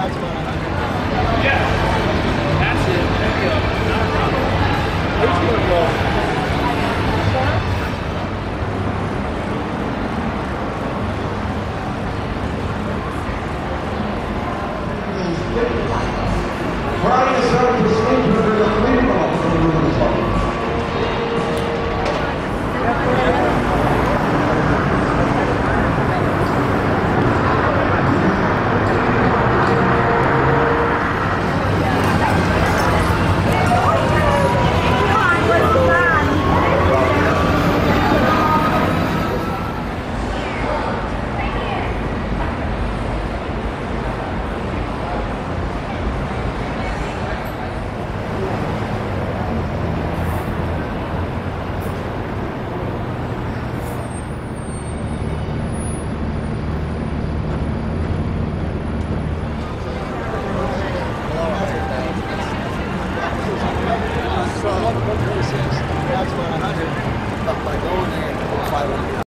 That's what I'm